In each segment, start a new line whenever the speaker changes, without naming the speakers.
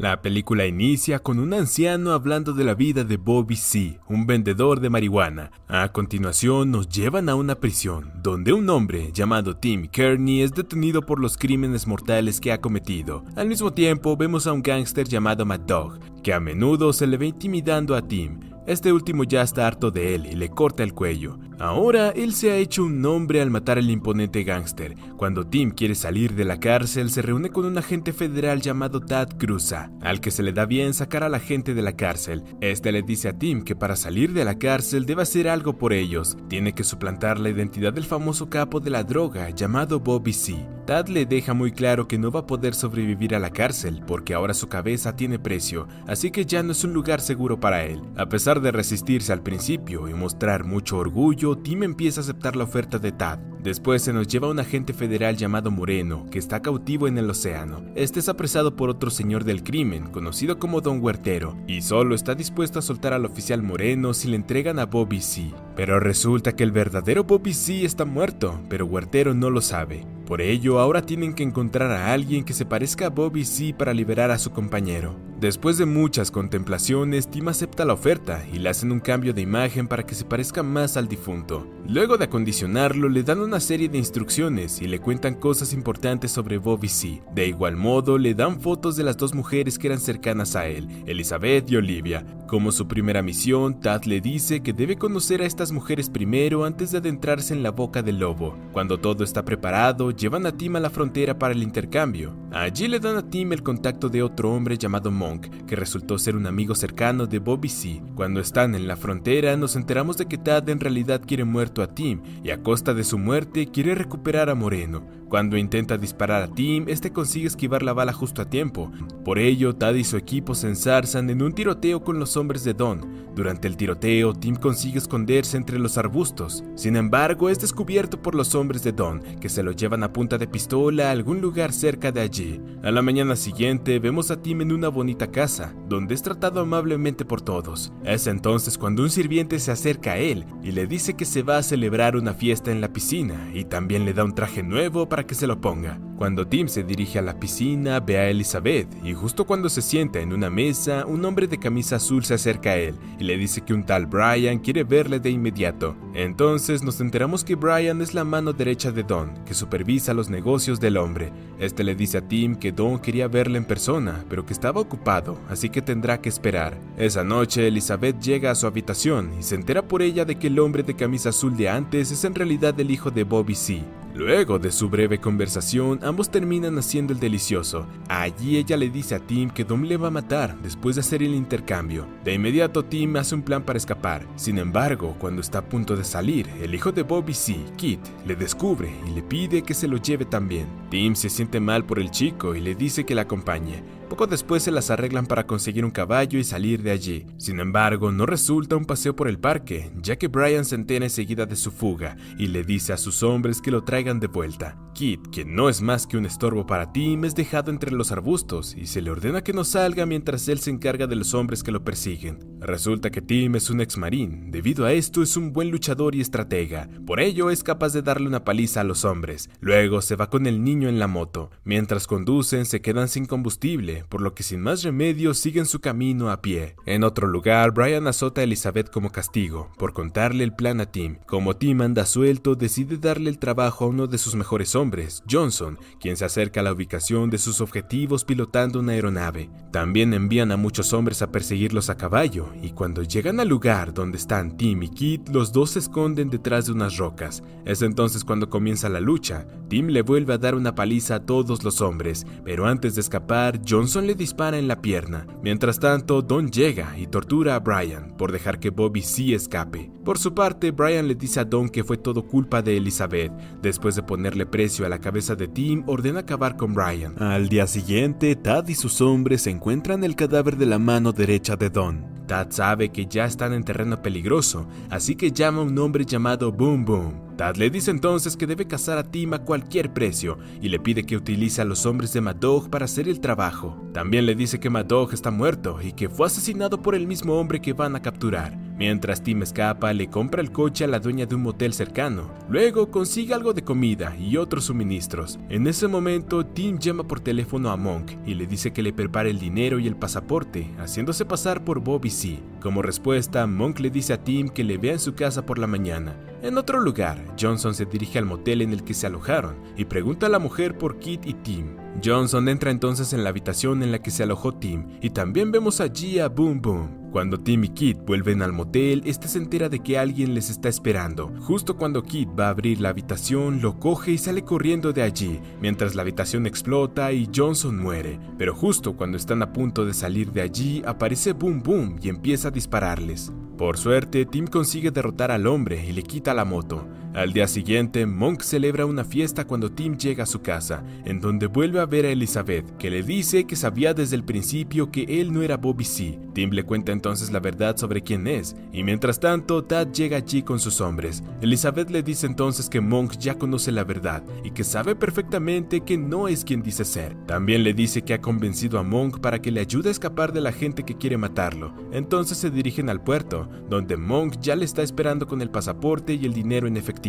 La película inicia con un anciano hablando de la vida de Bobby C., un vendedor de marihuana. A continuación nos llevan a una prisión, donde un hombre llamado Tim Kearney es detenido por los crímenes mortales que ha cometido. Al mismo tiempo vemos a un gángster llamado Mad Dog, que a menudo se le ve intimidando a Tim, este último ya está harto de él y le corta el cuello. Ahora él se ha hecho un nombre al matar al imponente gángster. Cuando Tim quiere salir de la cárcel, se reúne con un agente federal llamado Tad Cruza, al que se le da bien sacar a la gente de la cárcel. Este le dice a Tim que para salir de la cárcel debe hacer algo por ellos. Tiene que suplantar la identidad del famoso capo de la droga llamado Bobby C. Tad le deja muy claro que no va a poder sobrevivir a la cárcel porque ahora su cabeza tiene precio, así que ya no es un lugar seguro para él. A pesar de resistirse al principio y mostrar mucho orgullo, Tim empieza a aceptar la oferta de Tad. Después se nos lleva un agente federal llamado Moreno, que está cautivo en el océano. Este es apresado por otro señor del crimen, conocido como Don Huertero, y solo está dispuesto a soltar al oficial Moreno si le entregan a Bobby C. Pero resulta que el verdadero Bobby C está muerto, pero Huertero no lo sabe. Por ello, ahora tienen que encontrar a alguien que se parezca a Bobby C para liberar a su compañero. Después de muchas contemplaciones, Tim acepta la oferta y le hacen un cambio de imagen para que se parezca más al difunto. Luego de acondicionarlo, le dan una serie de instrucciones y le cuentan cosas importantes sobre Bobby C. De igual modo, le dan fotos de las dos mujeres que eran cercanas a él, Elizabeth y Olivia. Como su primera misión, Tad le dice que debe conocer a estas mujeres primero antes de adentrarse en la boca del lobo. Cuando todo está preparado, llevan a Tim a la frontera para el intercambio. Allí le dan a Tim el contacto de otro hombre llamado Monk, que resultó ser un amigo cercano de Bobby C. Cuando están en la frontera, nos enteramos de que Tad en realidad quiere muerto a Tim y a costa de su muerte quiere recuperar a Moreno. Cuando intenta disparar a Tim, este consigue esquivar la bala justo a tiempo. Por ello, Tad y su equipo se ensarzan en un tiroteo con los hombres de Don. Durante el tiroteo, Tim consigue esconderse entre los arbustos. Sin embargo, es descubierto por los hombres de Don, que se lo llevan a punta de pistola a algún lugar cerca de allí. A la mañana siguiente, vemos a Tim en una bonita casa, donde es tratado amablemente por todos. Es entonces cuando un sirviente se acerca a él y le dice que se va a celebrar una fiesta en la piscina y también le da un traje nuevo para que se lo ponga. Cuando Tim se dirige a la piscina, ve a Elizabeth y justo cuando se sienta en una mesa, un hombre de camisa azul se acerca a él y le dice que un tal Brian quiere verle de inmediato. Entonces nos enteramos que Brian es la mano derecha de Don, que supervisa los negocios del hombre. Este le dice a Tim que Don quería verle en persona, pero que estaba ocupado, así que tendrá que esperar. Esa noche Elizabeth llega a su habitación y se entera por ella de que el hombre de camisa azul de antes es en realidad el hijo de Bobby C. Luego de su breve conversación, ambos terminan haciendo el delicioso. Allí ella le dice a Tim que Dom le va a matar después de hacer el intercambio. De inmediato Tim hace un plan para escapar. Sin embargo, cuando está a punto de salir, el hijo de Bobby C, Kit, le descubre y le pide que se lo lleve también. Tim se siente mal por el chico y le dice que la acompañe. Poco después se las arreglan para conseguir un caballo y salir de allí. Sin embargo, no resulta un paseo por el parque, ya que Brian se entera enseguida de su fuga y le dice a sus hombres que lo traigan de vuelta. Kit, quien no es más que un estorbo para Tim, es dejado entre los arbustos y se le ordena que no salga mientras él se encarga de los hombres que lo persiguen. Resulta que Tim es un ex marín, debido a esto es un buen luchador y estratega, por ello es capaz de darle una paliza a los hombres. Luego se va con el niño en la moto. Mientras conducen se quedan sin combustible, por lo que sin más remedio siguen su camino a pie. En otro lugar, Brian azota a Elizabeth como castigo, por contarle el plan a Tim. Como Tim anda suelto, decide darle el trabajo a uno de sus mejores hombres, Johnson, quien se acerca a la ubicación de sus objetivos pilotando una aeronave. También envían a muchos hombres a perseguirlos a caballo, y cuando llegan al lugar donde están Tim y Kit, los dos se esconden detrás de unas rocas. Es entonces cuando comienza la lucha. Tim le vuelve a dar una paliza a todos los hombres, pero antes de escapar, Johnson le dispara en la pierna. Mientras tanto, Don llega y tortura a Brian por dejar que Bobby sí escape. Por su parte, Brian le dice a Don que fue todo culpa de Elizabeth. Después de ponerle precio a la cabeza de Tim, ordena acabar con Brian. Al día siguiente, Tad y sus hombres encuentran el cadáver de la mano derecha de Don. Tad sabe que ya están en terreno peligroso, así que llama a un hombre llamado Boom Boom. Tad le dice entonces que debe cazar a Tim a cualquier precio y le pide que utilice a los hombres de Madog para hacer el trabajo. También le dice que Madog está muerto y que fue asesinado por el mismo hombre que van a capturar. Mientras Tim escapa, le compra el coche a la dueña de un motel cercano. Luego consigue algo de comida y otros suministros. En ese momento, Tim llama por teléfono a Monk y le dice que le prepare el dinero y el pasaporte, haciéndose pasar por Bobby C. Como respuesta, Monk le dice a Tim que le vea en su casa por la mañana. En otro lugar, Johnson se dirige al motel en el que se alojaron y pregunta a la mujer por Kit y Tim. Johnson entra entonces en la habitación en la que se alojó Tim y también vemos allí a Boom Boom. Cuando Tim y Kit vuelven al motel, este se entera de que alguien les está esperando. Justo cuando Kit va a abrir la habitación, lo coge y sale corriendo de allí, mientras la habitación explota y Johnson muere. Pero justo cuando están a punto de salir de allí, aparece Boom Boom y empieza a dispararles. Por suerte, Tim consigue derrotar al hombre y le quita la moto. Al día siguiente, Monk celebra una fiesta cuando Tim llega a su casa, en donde vuelve a ver a Elizabeth, que le dice que sabía desde el principio que él no era Bobby C. Tim le cuenta entonces la verdad sobre quién es, y mientras tanto, Tad llega allí con sus hombres. Elizabeth le dice entonces que Monk ya conoce la verdad y que sabe perfectamente que no es quien dice ser. También le dice que ha convencido a Monk para que le ayude a escapar de la gente que quiere matarlo. Entonces se dirigen al puerto, donde Monk ya le está esperando con el pasaporte y el dinero en efectivo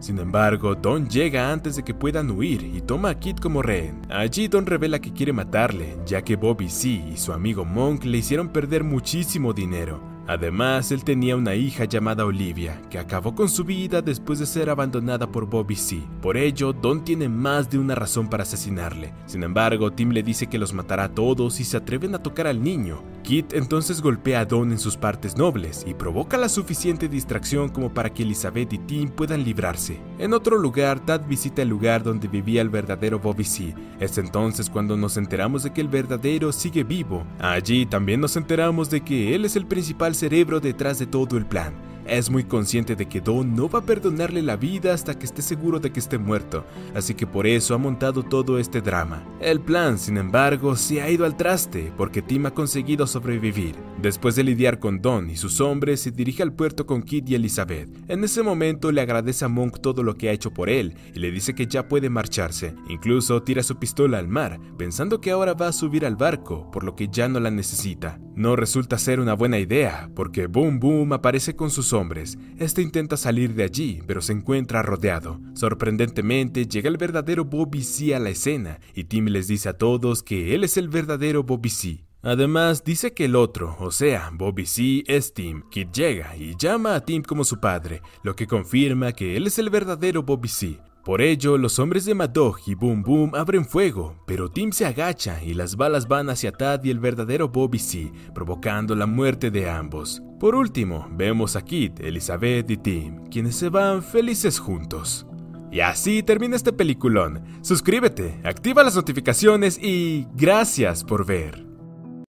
sin embargo, Don llega antes de que puedan huir y toma a Kit como rehén. Allí Don revela que quiere matarle, ya que Bobby C y su amigo Monk le hicieron perder muchísimo dinero. Además, él tenía una hija llamada Olivia, que acabó con su vida después de ser abandonada por Bobby C. Por ello, Don tiene más de una razón para asesinarle. Sin embargo, Tim le dice que los matará a todos si se atreven a tocar al niño. Kit entonces golpea a Don en sus partes nobles y provoca la suficiente distracción como para que Elizabeth y Tim puedan librarse. En otro lugar, Tad visita el lugar donde vivía el verdadero Bobby C. Es entonces cuando nos enteramos de que el verdadero sigue vivo. Allí también nos enteramos de que él es el principal cerebro detrás de todo el plan. Es muy consciente de que Don no va a perdonarle la vida hasta que esté seguro de que esté muerto, así que por eso ha montado todo este drama. El plan, sin embargo, se ha ido al traste porque Tim ha conseguido sobrevivir. Después de lidiar con Don y sus hombres, se dirige al puerto con Kit y Elizabeth. En ese momento le agradece a Monk todo lo que ha hecho por él y le dice que ya puede marcharse. Incluso tira su pistola al mar, pensando que ahora va a subir al barco, por lo que ya no la necesita. No resulta ser una buena idea, porque Boom Boom aparece con sus hombres. Este intenta salir de allí, pero se encuentra rodeado. Sorprendentemente, llega el verdadero Bobby C a la escena, y Tim les dice a todos que él es el verdadero Bobby C. Además, dice que el otro, o sea, Bobby C, es Tim. Kid llega y llama a Tim como su padre, lo que confirma que él es el verdadero Bobby C. Por ello, los hombres de Madog y Boom Boom abren fuego, pero Tim se agacha y las balas van hacia Tad y el verdadero Bobby C, provocando la muerte de ambos. Por último, vemos a Kit, Elizabeth y Tim, quienes se van felices juntos. Y así termina este peliculón. Suscríbete, activa las notificaciones y gracias por ver.